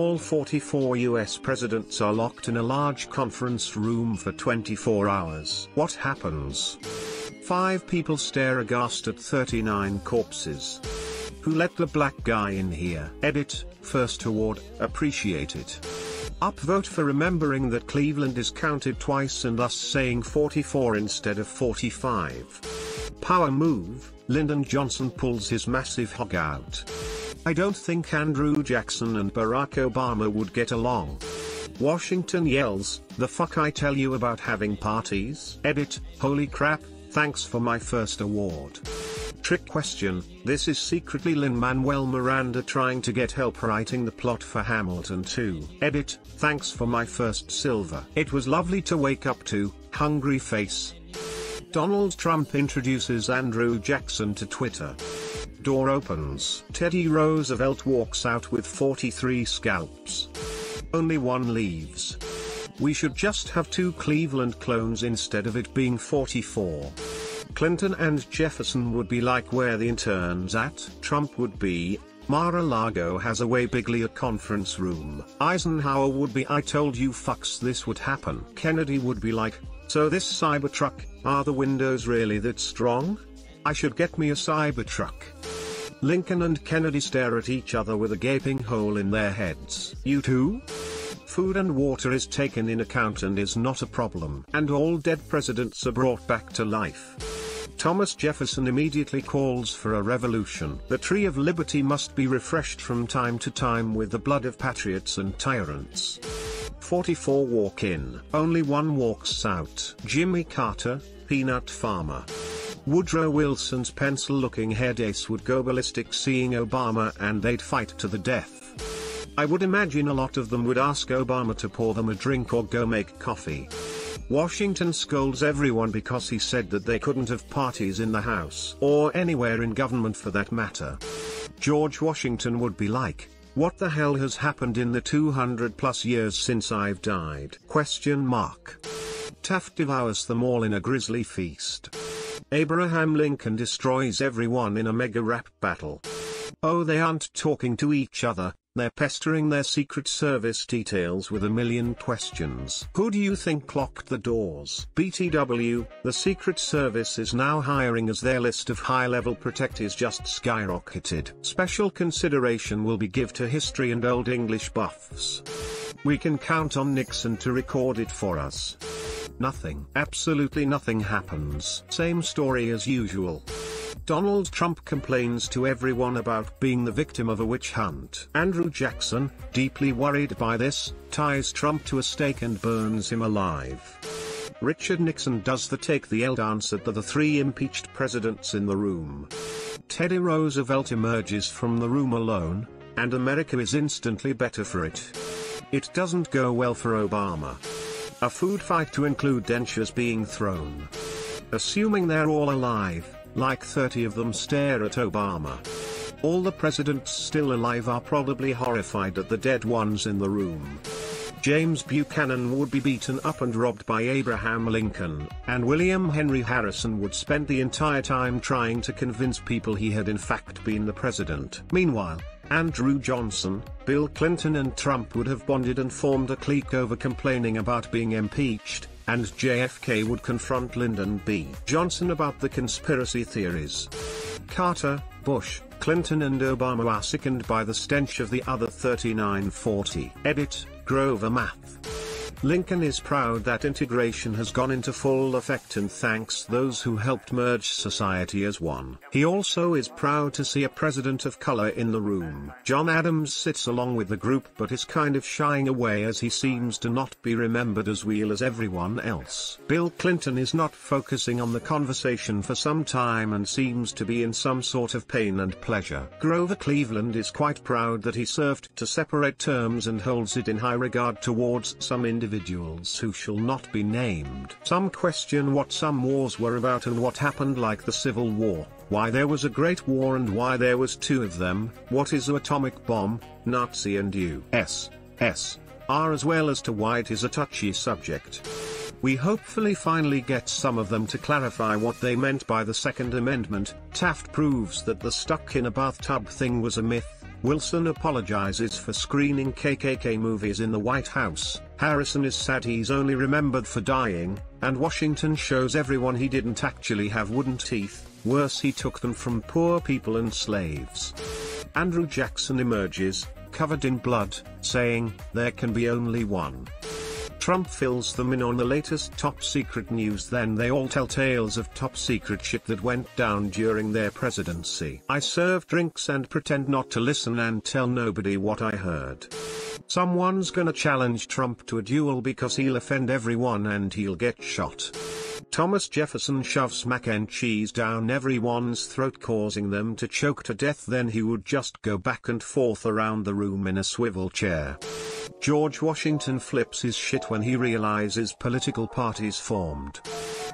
All 44 US presidents are locked in a large conference room for 24 hours. What happens? Five people stare aghast at 39 corpses. Who let the black guy in here? Edit, first award, appreciate it. Upvote for remembering that Cleveland is counted twice and thus saying 44 instead of 45. Power move, Lyndon Johnson pulls his massive hog out. I don't think Andrew Jackson and Barack Obama would get along. Washington yells, the fuck I tell you about having parties? Edit, holy crap, thanks for my first award. Trick question, this is secretly Lin-Manuel Miranda trying to get help writing the plot for Hamilton 2. Edit, thanks for my first silver. It was lovely to wake up to, hungry face. Donald Trump introduces Andrew Jackson to Twitter. Door opens. Teddy Roosevelt walks out with 43 scalps. Only one leaves. We should just have two Cleveland clones instead of it being 44. Clinton and Jefferson would be like where the intern's at. Trump would be, Mar-a-Lago has a way bigly a conference room. Eisenhower would be I told you fucks this would happen. Kennedy would be like, so this Cybertruck, are the windows really that strong? I should get me a Cybertruck. Lincoln and Kennedy stare at each other with a gaping hole in their heads. You too? Food and water is taken in account and is not a problem. And all dead presidents are brought back to life. Thomas Jefferson immediately calls for a revolution. The tree of liberty must be refreshed from time to time with the blood of patriots and tyrants. 44 walk in, only one walks out. Jimmy Carter, peanut farmer. Woodrow Wilson's pencil-looking head ace would go ballistic seeing Obama and they'd fight to the death. I would imagine a lot of them would ask Obama to pour them a drink or go make coffee. Washington scolds everyone because he said that they couldn't have parties in the House or anywhere in government for that matter. George Washington would be like, what the hell has happened in the 200 plus years since I've died? Question mark. Taft devours them all in a grisly feast. Abraham Lincoln destroys everyone in a mega rap battle. Oh they aren't talking to each other, they're pestering their Secret Service details with a million questions. Who do you think locked the doors? BTW, the Secret Service is now hiring as their list of high-level protectors just skyrocketed. Special consideration will be give to history and Old English buffs. We can count on Nixon to record it for us. Nothing. Absolutely nothing happens. Same story as usual. Donald Trump complains to everyone about being the victim of a witch hunt. Andrew Jackson, deeply worried by this, ties Trump to a stake and burns him alive. Richard Nixon does the take the L dance at the, the three impeached presidents in the room. Teddy Roosevelt emerges from the room alone, and America is instantly better for it. It doesn't go well for Obama. A food fight to include dentures being thrown. Assuming they're all alive, like 30 of them stare at Obama. All the presidents still alive are probably horrified at the dead ones in the room. James Buchanan would be beaten up and robbed by Abraham Lincoln, and William Henry Harrison would spend the entire time trying to convince people he had in fact been the president. Meanwhile, Andrew Johnson, Bill Clinton and Trump would have bonded and formed a clique over complaining about being impeached, and JFK would confront Lyndon B. Johnson about the conspiracy theories. Carter, Bush, Clinton and Obama are sickened by the stench of the other 3940. Edit, Grover Math. Lincoln is proud that integration has gone into full effect and thanks those who helped merge society as one. He also is proud to see a president of color in the room. John Adams sits along with the group but is kind of shying away as he seems to not be remembered as well as everyone else. Bill Clinton is not focusing on the conversation for some time and seems to be in some sort of pain and pleasure. Grover Cleveland is quite proud that he served to separate terms and holds it in high regard towards some individuals individuals who shall not be named. Some question what some wars were about and what happened like the Civil War, why there was a Great War and why there was two of them, what is an atomic bomb, Nazi and U.S. S. R as well as to why it is a touchy subject. We hopefully finally get some of them to clarify what they meant by the Second Amendment. Taft proves that the stuck in a bathtub thing was a myth, Wilson apologizes for screening KKK movies in the White House, Harrison is sad he's only remembered for dying, and Washington shows everyone he didn't actually have wooden teeth, worse he took them from poor people and slaves. Andrew Jackson emerges, covered in blood, saying, there can be only one. Trump fills them in on the latest top secret news then they all tell tales of top secret shit that went down during their presidency. I serve drinks and pretend not to listen and tell nobody what I heard. Someone's gonna challenge Trump to a duel because he'll offend everyone and he'll get shot. Thomas Jefferson shoves mac and cheese down everyone's throat causing them to choke to death then he would just go back and forth around the room in a swivel chair. George Washington flips his shit when he realizes political parties formed.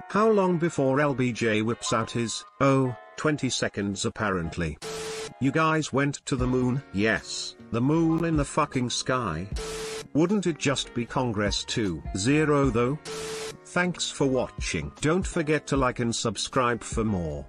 How long before LBJ whips out his, oh, 20 seconds apparently. You guys went to the moon? Yes, the moon in the fucking sky. Wouldn't it just be Congress 2.0 though? Thanks for watching. Don't forget to like and subscribe for more.